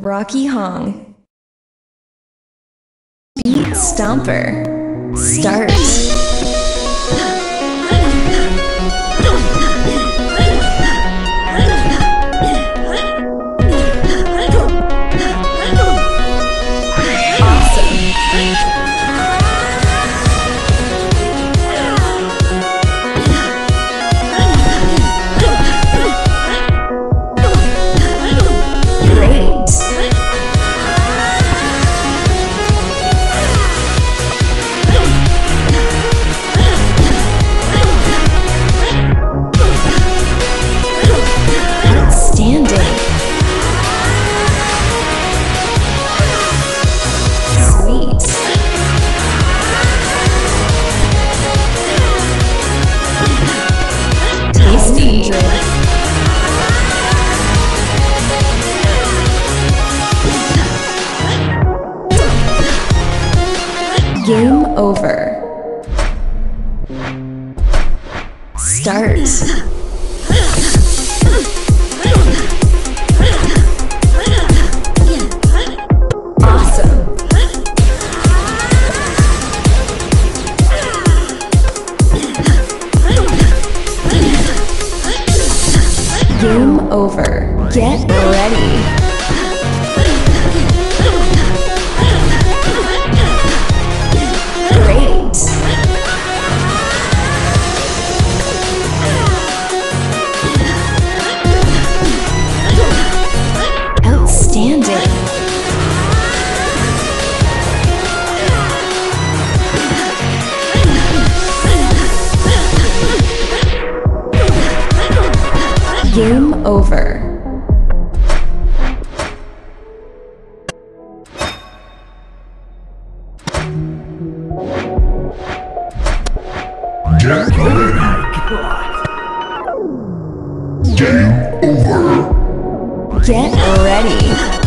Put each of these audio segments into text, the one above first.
Rocky Hong. Beat Stomper. Start. Tasty. Game over. Start. Game over. Get ready. Game over. Get ready. Game over. Get ready.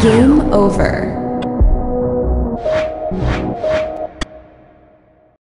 Game over.